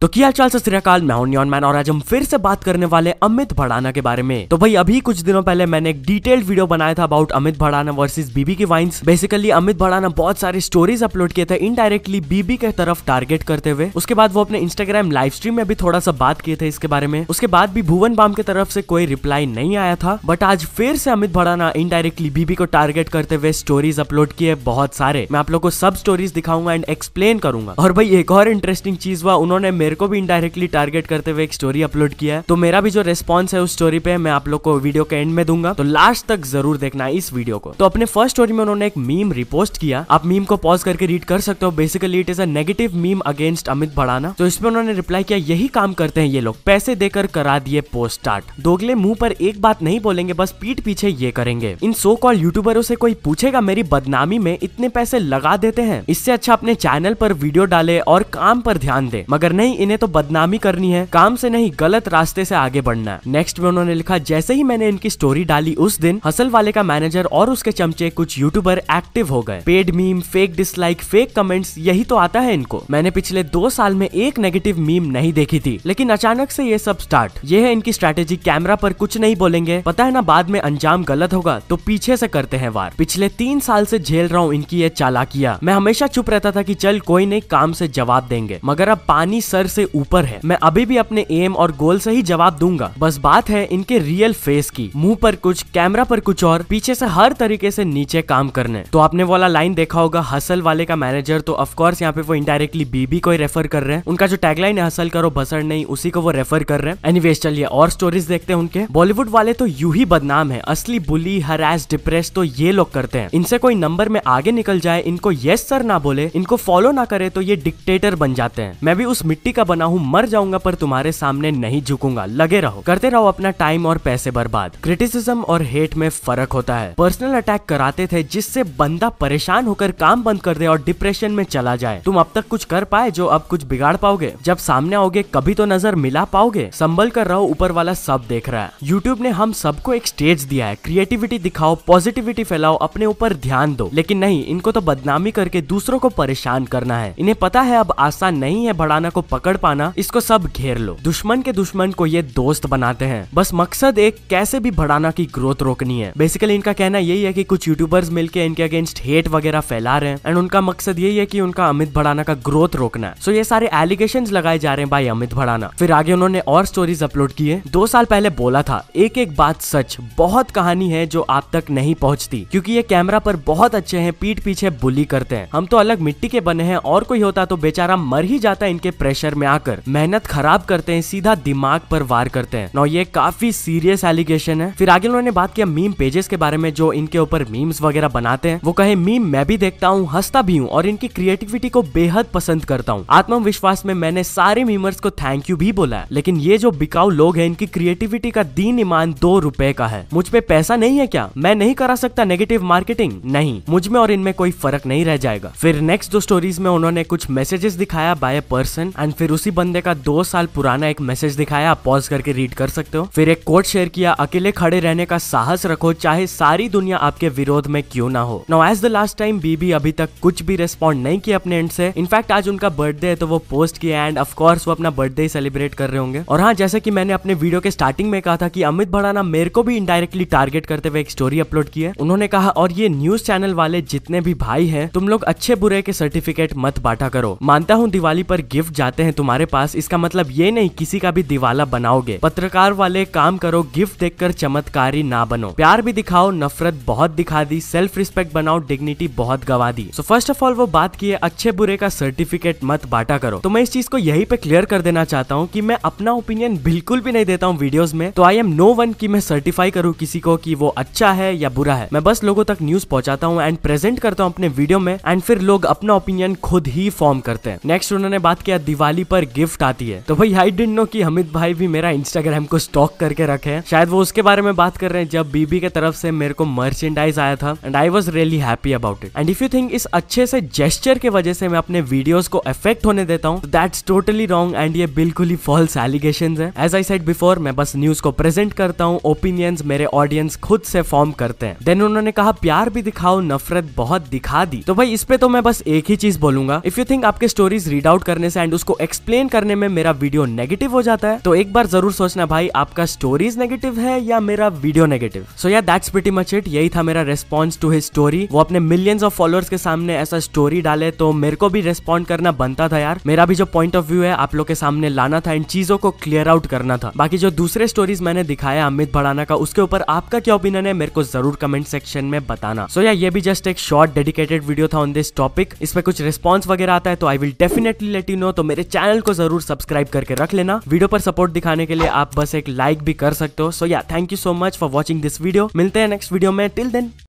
तो क्या चाल सत मैं नियॉन मैन और आज हम फिर से बात करने वाले अमित भड़ाना के बारे में। तो भाई, अभी कुछ दिनों पहले मैंने एक डिटेल्ड वीडियो बनाया था about Amit Bhadana versus BB की वाइन्स बेसिकली अमित भड़ाना बहुत सारे स्टोरीज अपलोड किए थे इनडायरेक्टली बीबी के तरफ़ टारगेट करते हुए। उसके बाद वो अपने इंस्टाग्राम लाइव स्ट्रीम में भी थोड़ा सा बात किए थे इसके बारे में। उसके बाद भी भुवन बाम की तरफ़ से कोई रिप्लाई नहीं आया था। बट आज फिर से अमित भड़ाना इनडायरेक्टली बीबी को टारगेट करते हुए स्टोरीज अपलोड किए बहुत सारे। मैं आप लोग को सब स्टोरीज दिखाऊँगा एंड एक्सप्लेन करूँगा। और भाई, एक और इंटरेस्टिंग चीज़ हुआ, उन्होंने मेरे को भी इनडायरेक्टली टारगेट करते हुए एक स्टोरी अपलोड किया है। तो मेरा भी जो रेस्पॉन्स है उस स्टोरी पे मैं आप लोग को वीडियो के एंड में दूँगा। तो लास्ट तक ज़रूर देखना इस वीडियो को। तो अपने फ़र्स्ट स्टोरी में उन्होंने एक मीम रिपोस्ट किया। आप मीम को पॉज करके रीड कर सकते हो। Basically it is a negative meme against Amit Bhadana तो इसमें उन्होंने रिप्लाई किया, यही काम करते हैं ये लोग। पैसे देकर करा दिए पोस्ट स्टार्ट दोगले मुँह पर एक बात नहीं बोलेंगे, बस पीठ पीछे ये करेंगे। इन सो कॉल यूट्यूबरों से कोई पूछेगा, मेरी बदनामी में इतने पैसे लगा देते हैं? इससे अच्छा अपने चैनल पर वीडियो डाले और काम पर ध्यान दे। मगर नहीं इन्हें तो बदनामी करनी है। काम से नहीं, गलत रास्ते से आगे बढ़ना। है नेक्स्ट में उन्होंने लिखा, जैसे ही मैंने इनकी स्टोरी डाली उस दिन, हसल वाले का मैनेजर और उसके चमचे कुछ यूट्यूबर एक्टिव हो गए। Paid meme fake dislike fake comments यही तो आता है इनको। मैंने पिछले दो साल में एक नेगेटिव मीम नहीं देखी थी, लेकिन अचानक से ये सब स्टार्ट ये है इनकी स्ट्रेटेजी कैमरा पर कुछ नहीं बोलेंगे। पता है ना, बाद में अंजाम गलत होगा तो पीछे से करते हैं वार। पिछले तीन साल से झेल रहा हूँ इनकी ये चालाकिया। मैं हमेशा चुप रहता था कि चल, कोई नहीं, काम से जवाब देंगे। मगर अब पानी सर से ऊपर है। मैं अभी भी अपने एम और गोल से ही जवाब दूँगा। बस बात है इनके रियल फेस की। मुँह पर कुछ कैमरा पर कुछ और, पीछे से हर तरीके से नीचे काम करने। तो आपने वाला लाइन देखा होगा हसल वाले का मैनेजर तो ऑफकोर्स यहाँ पे वो इनडायरेक्टली बीबी को ही रेफर कर रहे हैं। उनका जो टैगलाइन है हसल करो, बसर नहीं, उसी को वो रेफर कर रहे हैं। एनीवेज चलिए और स्टोरीज देखते हैं उनके। बॉलीवुड वाले तो यू ही बदनाम है। असली बुली हरास डिप्रेस तो ये लोग करते हैं। इनसे कोई नंबर में आगे निकल जाए, इनको यस सर ना बोले, इनको फॉलो ना करे तो ये डिक्टेटर बन जाते हैं। मैं भी उस मिट्टी का बना हूँ, मर जाऊँगा, पर तुम्हारे सामने नहीं झुकूँगा। लगे रहो। करते रहो अपना टाइम और पैसे बर्बाद। क्रिटिसिज्म और हेट में फ़र्क होता है। पर्सनल अटैक कराते थे, जिससे बंदा परेशान होकर काम बंद कर दे और डिप्रेशन में चला जाए। तुम अब तक कुछ कर पाए जो अब कुछ बिगाड़ पाओगे। जब सामने आओगे, कभी तो नज़र मिला पाओगे। संभल कर रहो, ऊपर वाला सब देख रहा है। यूट्यूब ने हम सबको एक स्टेज दिया है। क्रिएटिविटी दिखाओ पॉजिटिविटी फैलाओ, अपने ऊपर ध्यान दो। लेकिन नहीं, इनको तो बदनामी करके दूसरों को परेशान करना है। इन्हें पता है, अब आसान नहीं है बढ़ाना को पकड़ पाना, इसको सब घेर लो। दुश्मन के दुश्मन को ये दोस्त बनाते हैं। बस मकसद एक, कैसे भी बढ़ाना की ग्रोथ रोकनी है। बेसिकली इनका कहना यही है कि कुछ यूट्यूबर्स मिलके इनके अगेंस्ट हेट वगैरह फैला रहे हैं। एंड उनका मकसद यही है कि उनका अमित भड़ाना का ग्रोथ रोकना है। सो ये सारे एलिगेशन लगाए जा रहे हैं भाई अमित भड़ाना। फिर आगे उन्होंने और स्टोरीज अपलोड किए। दो साल पहले बोला था एक एक बात सच, बहुत कहानी है जो आप तक नहीं पहुँचती। क्योंकि ये कैमरा पर बहुत अच्छे हैं, पीठ पीछे बुली करते हैं। हम तो अलग मिट्टी के बने हैं, और कोई होता तो बेचारा मर ही जाता इनके प्रेशर में आकर मेहनत खराब करते हैं, सीधा दिमाग पर वार करते हैं। नो ये काफ़ी सीरियस एलिगेशन है। फिर आगे उन्होंने बात किया मीम पेजेस के बारे में, जो इनके ऊपर मीम्स वगैरह बनाते हैं। वो कहे मीम मैं भी देखता हूँ, हंसता भी हूँ और इनकी क्रिएटिविटी को बेहद पसंद करता हूँ। आत्मविश्वास में मैंने सारे मीमर्स को थैंक यू भी बोला है, लेकिन ये जो बिकाऊ लोग हैं, इनकी क्रिएटिविटी का दीन ईमान दो रुपए का है। मुझ पे पैसा नहीं है क्या? मैं नहीं करा सकता नेगेटिव मार्केटिंग नहीं। मुझमें और इनमें कोई फ़र्क नहीं रह जाएगा। फिर नेक्स्ट दो स्टोरीज में उन्होंने कुछ मैसेजेस दिखाया बाय पर्सन एंड फिर उसी बंदे का दो साल पुराना एक मैसेज दिखाया, आप पॉज करके रीड कर सकते हो। फिर एक कोट शेयर किया, अकेले खड़े रहने का साहस रखो, चाहे सारी दुनिया आपके विरोध में क्यों ना हो। No as the last time BB अभी तक कुछ भी रेस्पॉन्ड नहीं किया अपने एंड से इनफैक्ट आज उनका बर्थडे है तो वो पोस्ट किया एंड ऑफकोर्स वो अपना बर्थडे सेलिब्रेट कर रहे होंगे। और हाँ जैसे कि मैंने अपने वीडियो के स्टार्टिंग में कहा था कि अमित भड़ाना मेरे को भी इनडायरेक्टली टारगेट करते हुए एक स्टोरी अपलोड की है। उन्होंने कहा, और ये न्यूज़ चैनल वाले जितने भी भाई हैं, तुम लोग अच्छे बुरे के सर्टिफिकेट मत बांटा करो। मानता हूँ दिवाली पर गिफ्ट जाते हैं तुम्हारे पास इसका मतलब ये नहीं, किसी का भी दिवाला बनाओगे। पत्रकार वाले काम करो, गिफ्ट देखकर चमत्कारी ना बनो। प्यार भी दिखाओ, नफरत बहुत दिखा दी सेल्फ रिस्पेक्ट बनाओ डिग्निटी बहुत गवा दी। सो फ़र्स्ट ऑफ़ ऑल वो बात की है, अच्छे बुरे का सर्टिफिकेट मत बांटा करो। तो मैं इस चीज़ को यही पे क्लियर कर देना चाहता हूँ की मैं अपना ओपिनियन बिल्कुल भी नहीं देता हूँ वीडियोस में। तो आई एम नो वन की मैं सर्टिफाई करूँ किसी को कि वो अच्छा है या बुरा है। मैं बस लोगों तक न्यूज़ पहुंचाता हूँ एंड प्रेजेंट करता हूँ अपने वीडियो में एंड फिर लोग अपना ओपिनियन खुद ही फॉर्म करते हैं। नेक्स्ट उन्होंने बात किया, दिवाली पर गिफ्ट आती है। तो भाई आई डेंट नो की अमित भाई भी मेरा इंस्टाग्राम को स्टॉक करके रखे शायद वो उसके बारे में बात कर रहे हैं, जब बीबी के तरफ़ से मेरे को मर्चेंडाइज आया था। And I was really happy about it and if you think इस अच्छे से जेस्टर के वजह से मैं अपने वीडियोस को इफ़ेक्ट होने देता हूँ दैट्स टोटली रॉन्ग एंड ये बिल्कुल ही फॉल्स एलिगेशन है। एज आई साइड बिफोर मैं बस न्यूज़ को प्रेजेंट करता हूँ ओपिनियंस मेरे ऑडियंस खुद से फॉर्म करते हैं। देन उन्होंने कहा, प्यार भी दिखाओ, नफरत बहुत दिखा दी। तो भाई, इस पे तो मैं बस एक ही चीज़ बोलूँगा। इफ़ यू थिंक आपके स्टोरीज रीड आउट करने से एंड उसको एक्सप्लेन करने में मेरा वीडियो नेगेटिव हो जाता है तो एक बार ज़रूर सोचना भाई आपका स्टोरीज नेगेटिव है या मेरा वीडियो नेगेटिव सो या दैट्स प्रीटी मच इट यही था मेरा रेस्पॉन्स टू हिज स्टोरी वो अपने मिलियंस ऑफ़ फॉलोअर्स के सामने ऐसा स्टोरी डाले तो मेरे को भी रेस्पॉन्ड करना बनता था यार। मेरा भी जो पॉइंट ऑफ़ व्यू है आप लोग के सामने लाना था इन चीज़ों को क्लियर आउट करना था। बाकी जो दूसरे स्टोरीज मैंने दिखाया अमित भड़ाना का उसके ऊपर आपका क्या ओपिनियन है मेरे को ज़रूर कमेंट सेक्शन में बताना। सो so, या ये भी जस्ट एक शॉर्ट डेडिकेटेड वीडियो था ऑन दिस टॉपिक इस पे कुछ रिस्पॉन्स वगैरह आता है तो I will definitely let you know तो मेरे चैनल को ज़रूर सब्सक्राइब करके रख लेना। वीडियो पर सपोर्ट दिखाने के लिए आप बस एक लाइक भी कर सकते हो। So yeah thank you so much for watching this video मिलते हैं नेक्स्ट वीडियो में। Till then